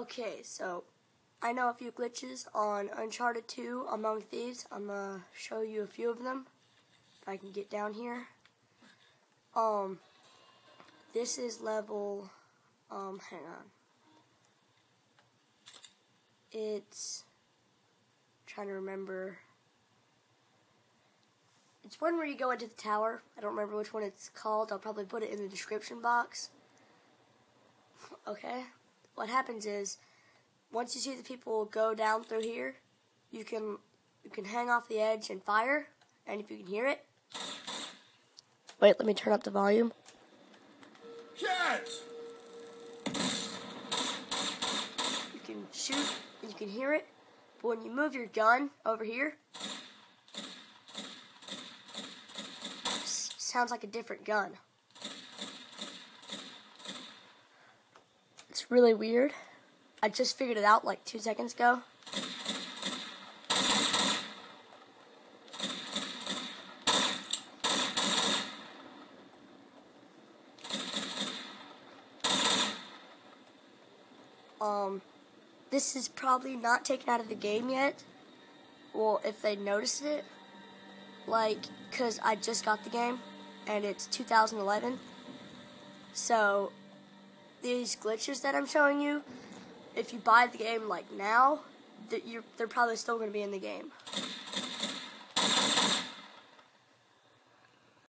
Okay, so I know a few glitches on Uncharted 2 Among Thieves. I'm gonna show you a few of them. If I can get down here. Um, this is level, um, hang on. It's, trying to remember. It's one where you go into the tower. I don't remember which one it's called. I'll probably put it in the description box. Okay? What happens is, once you see the people go down through here, you can you can hang off the edge and fire, and if you can hear it. Wait, let me turn up the volume. Catch! You can shoot, and you can hear it, but when you move your gun over here, sounds like a different gun. Really weird. I just figured it out like two seconds ago. Um, this is probably not taken out of the game yet. Well, if they notice it, like, because I just got the game and it's 2011. So, these glitches that I'm showing you, if you buy the game like now, they're probably still going to be in the game.